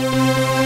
Música